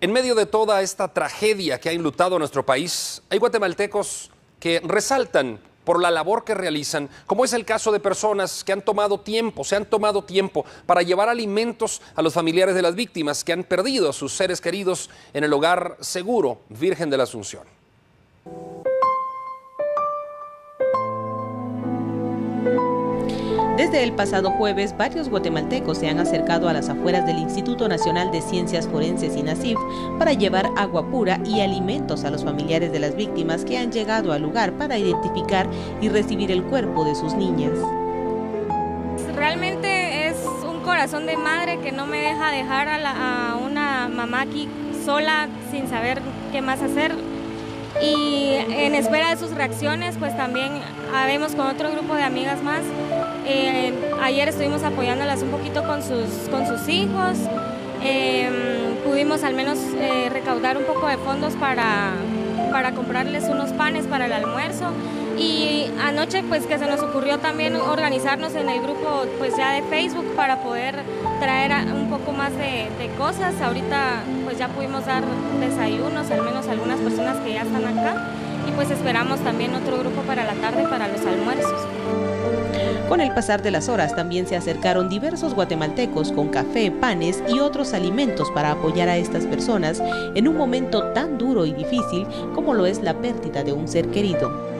En medio de toda esta tragedia que ha enlutado a nuestro país, hay guatemaltecos que resaltan por la labor que realizan, como es el caso de personas que han tomado tiempo, se han tomado tiempo para llevar alimentos a los familiares de las víctimas que han perdido a sus seres queridos en el hogar seguro Virgen de la Asunción. Desde el pasado jueves, varios guatemaltecos se han acercado a las afueras del Instituto Nacional de Ciencias Forenses INACIF para llevar agua pura y alimentos a los familiares de las víctimas que han llegado al lugar para identificar y recibir el cuerpo de sus niñas. Realmente es un corazón de madre que no me deja dejar a, a una mamá aquí sola sin saber qué más hacer y en espera de sus reacciones, pues también habemos con otro grupo de amigas más. Eh, ayer estuvimos apoyándolas un poquito con sus, con sus hijos. Em, pudimos al menos eh, recaudar un poco de fondos para, para comprarles unos panes para el almuerzo. Y anoche pues que se nos ocurrió también organizarnos en el grupo pues ya de Facebook para poder traer un poco más de, cosas. Ahorita pues ya pudimos dar desayunos, al menos algunas personas que ya están acá. Y pues esperamos también otro grupo para la tarde para los almuerzos. Con el pasar de las horas también se acercaron diversos guatemaltecos con café, panes y otros alimentos para apoyar a estas personas en un momento tan duro y difícil como lo es la pérdida de un ser querido.